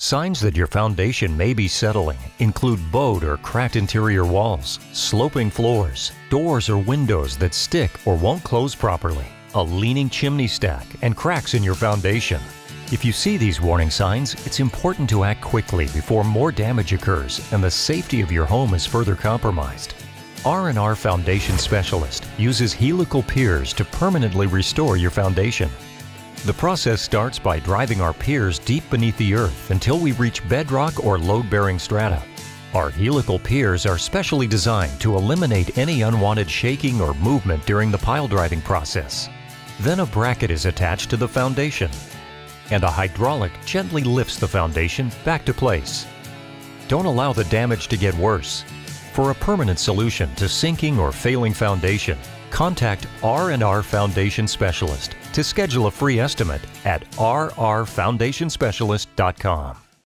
Signs that your foundation may be settling include bowed or cracked interior walls, sloping floors, doors or windows that stick or won't close properly, a leaning chimney stack, and cracks in your foundation. If you see these warning signs, it's important to act quickly before more damage occurs and the safety of your home is further compromised. R&R Foundation Specialist uses helical piers to permanently restore your foundation. The process starts by driving our piers deep beneath the earth until we reach bedrock or load-bearing strata. Our helical piers are specially designed to eliminate any unwanted shaking or movement during the pile driving process. Then a bracket is attached to the foundation, and a hydraulic gently lifts the foundation back to place. Don't allow the damage to get worse. For a permanent solution to sinking or failing foundation, contact R&R Foundation Specialist to schedule a free estimate at rrfoundationspecialist.com.